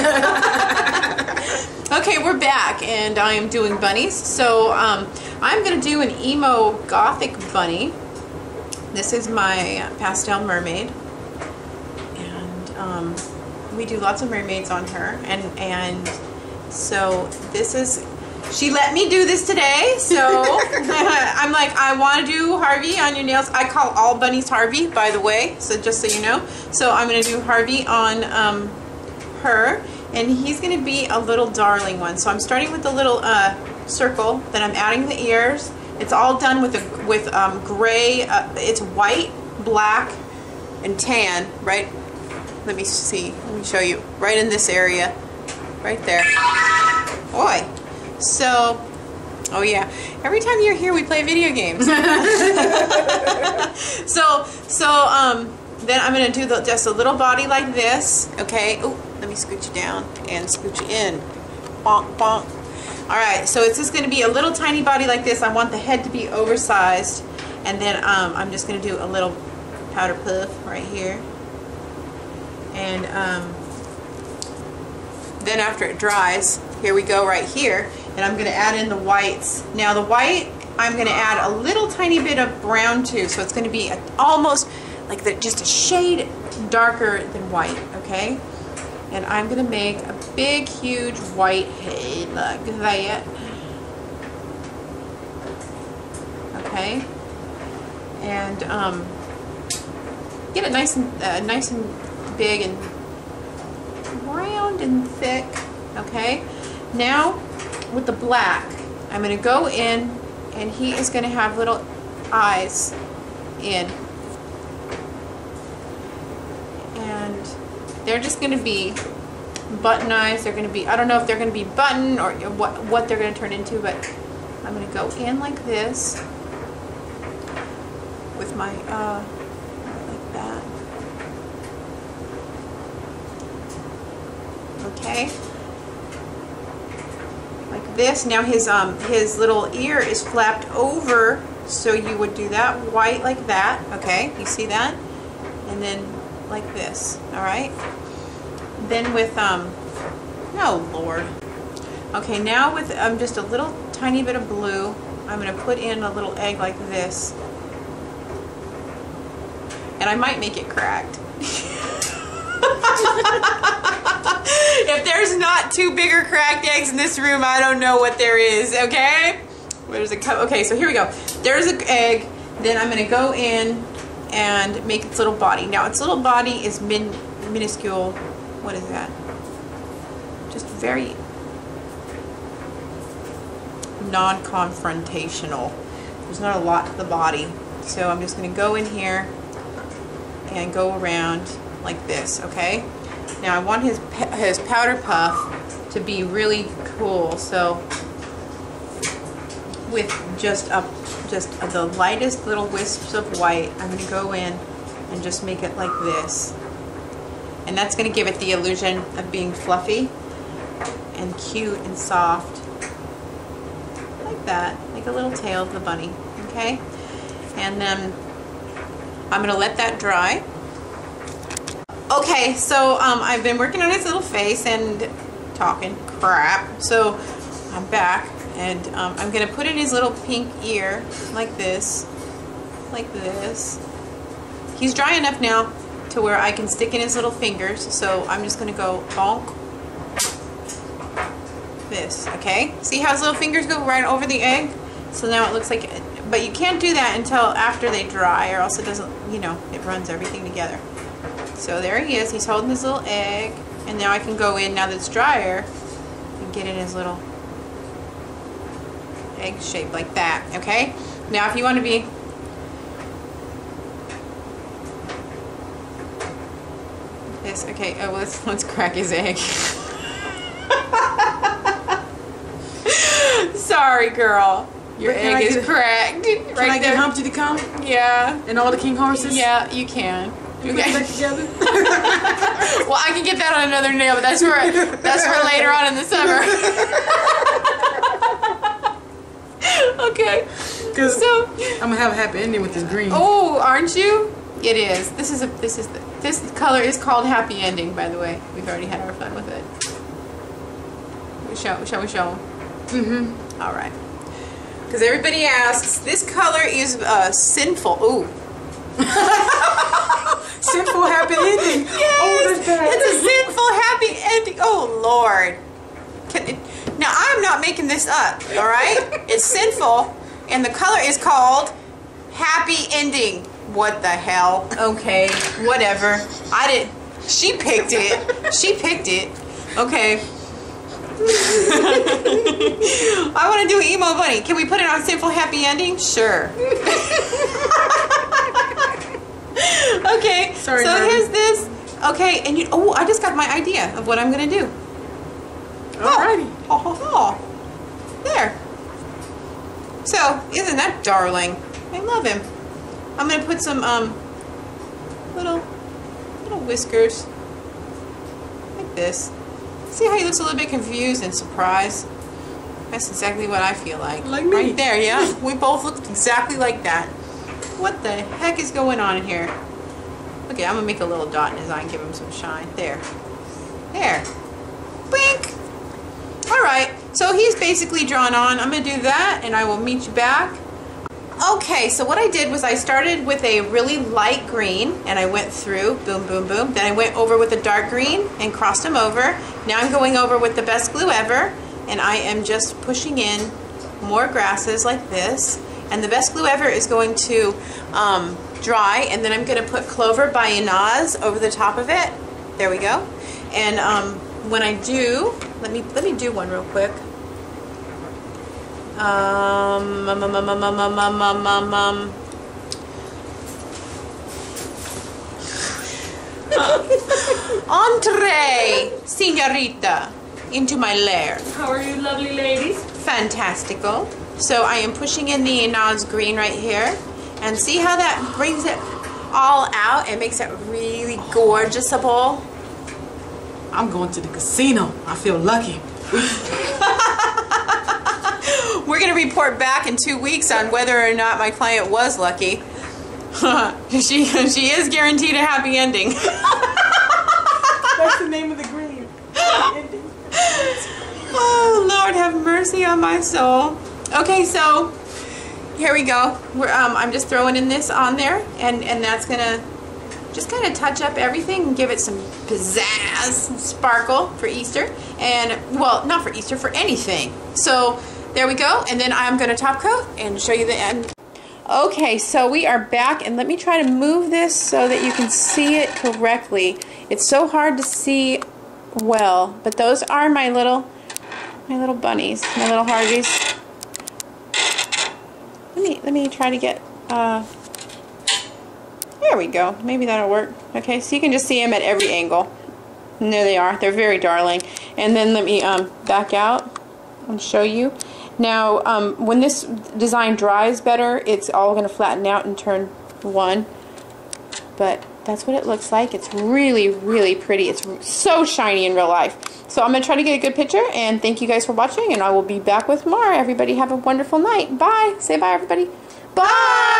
okay, we're back, and I am doing bunnies. So um, I'm going to do an emo gothic bunny. This is my pastel mermaid, and um, we do lots of mermaids on her, and and so this is. She let me do this today, so I'm like, I want to do Harvey on your nails. I call all bunnies Harvey, by the way, so just so you know. So I'm going to do Harvey on um, her, and he's going to be a little darling one. So I'm starting with the little uh, circle, then I'm adding the ears. It's all done with a with um, gray. Uh, it's white, black, and tan. Right. Let me see. Let me show you. Right in this area, right there. Boy. So, oh yeah. Every time you're here, we play video games. so, so um, then I'm gonna do the, just a little body like this. Okay. Oh, let me scooch you down and scooch you in. Bonk, bonk. All right. So it's just gonna be a little tiny body like this. I want the head to be oversized, and then um, I'm just gonna do a little powder puff right here, and um, then after it dries, here we go right here and I'm going to add in the whites. Now the white, I'm going to add a little tiny bit of brown too, so it's going to be almost like the, just a shade darker than white, okay? And I'm going to make a big, huge white head like that. Okay? And um, get it nice and uh, nice and big and round and thick, okay? Now with the black, I'm going to go in and he is going to have little eyes in. And they're just going to be button eyes. They're going to be, I don't know if they're going to be button or what, what they're going to turn into, but I'm going to go in like this with my, uh, like that. Okay like this. Now his um his little ear is flapped over, so you would do that white like that. Okay, you see that? And then like this. All right. Then with um, no Lord. Okay, now with um just a little tiny bit of blue, I'm gonna put in a little egg like this, and I might make it cracked. if there's not two bigger cracked eggs in this room, I don't know what there is, okay? Where's the cup? Okay, so here we go. There's an egg. Then I'm going to go in and make its little body. Now, its little body is min minuscule. What is that? Just very non-confrontational. There's not a lot to the body. So I'm just going to go in here and go around like this, okay? Now I want his, his powder puff to be really cool, so with just a, just the lightest little wisps of white, I'm going to go in and just make it like this. And that's going to give it the illusion of being fluffy and cute and soft. Like that, like a little tail of the bunny, okay? And then I'm going to let that dry. Okay, so um, I've been working on his little face and talking crap. So I'm back and um, I'm going to put in his little pink ear like this, like this. He's dry enough now to where I can stick in his little fingers. So I'm just going to go bonk this, okay? See how his little fingers go right over the egg? So now it looks like, it, but you can't do that until after they dry or else it doesn't, you know, it runs everything together. So there he is. He's holding his little egg. And now I can go in, now that it's drier, and get in his little egg shape like that. Okay? Now if you want to be this, okay, oh, let's, let's crack his egg. Sorry, girl. Your egg is cracked. Can right I get Humpty to come? Yeah. And all the king horses? Yeah, you can. You okay. put together? well, I can get that on another nail, but that's for that's for later on in the summer. okay. Because so, I'm gonna have a happy ending with this green. Oh, aren't you? It is. This is a this is the, this color is called happy ending. By the way, we've already had our fun with it. Show, shall we show? Mm-hmm. All right. Because everybody asks, this color is uh, sinful. Ooh. Sinful happy ending. Oh, that's bad. It's a sinful happy ending. Oh Lord. Can it, now I'm not making this up. All right. it's sinful, and the color is called happy ending. What the hell? Okay. Whatever. I didn't. She picked it. She picked it. Okay. I want to do an emo bunny. Can we put it on sinful happy ending? Sure. okay. Sorry, so here's this. Okay, and you. Oh, I just got my idea of what I'm gonna do. Alrighty. Oh, ho. There. So, isn't that darling? I love him. I'm gonna put some um little little whiskers like this. See how he looks a little bit confused and surprised? That's exactly what I feel like. Like me. Right there, yeah. we both look exactly like that. What the heck is going on in here? Okay, I'm gonna make a little dot in his eye and give him some shine. There. There. Blink. Alright, so he's basically drawn on. I'm going to do that and I will meet you back. Okay, so what I did was I started with a really light green and I went through, boom, boom, boom. Then I went over with a dark green and crossed them over. Now I'm going over with the best glue ever and I am just pushing in more grasses like this. And the best glue ever is going to um, dry and then I'm going to put Clover by Inaz over the top of it. There we go. And um, when I do, let me let me do one real quick. Um, um, um, um, um, um, um, um, um, um, um. Entree, senorita, into my lair. How are you, lovely ladies? Fantastical. So I am pushing in the Inaz green right here. And see how that brings it all out and makes it really gorgeousable? I'm going to the casino. I feel lucky. We're going to report back in two weeks on whether or not my client was lucky. she, she is guaranteed a happy ending. That's the name of the green. oh, Lord, have mercy on my soul. Okay, so here we go. We're, um, I'm just throwing in this on there, and, and that's going to just kind of touch up everything and give it some pizzazz, sparkle for Easter. And, well, not for Easter, for anything. So there we go. And then I'm going to top coat and show you the end. Okay, so we are back, and let me try to move this so that you can see it correctly. It's so hard to see well, but those are my little, my little bunnies, my little Harveys. Let me let me try to get. Uh, there we go. Maybe that'll work. Okay, so you can just see them at every angle. And there they are. They're very darling. And then let me um, back out and show you. Now, um, when this design dries better, it's all going to flatten out and turn one. But that's what it looks like. It's really, really pretty. It's so shiny in real life. So I'm going to try to get a good picture. And thank you guys for watching. And I will be back with more. Everybody have a wonderful night. Bye. Say bye, everybody. Bye.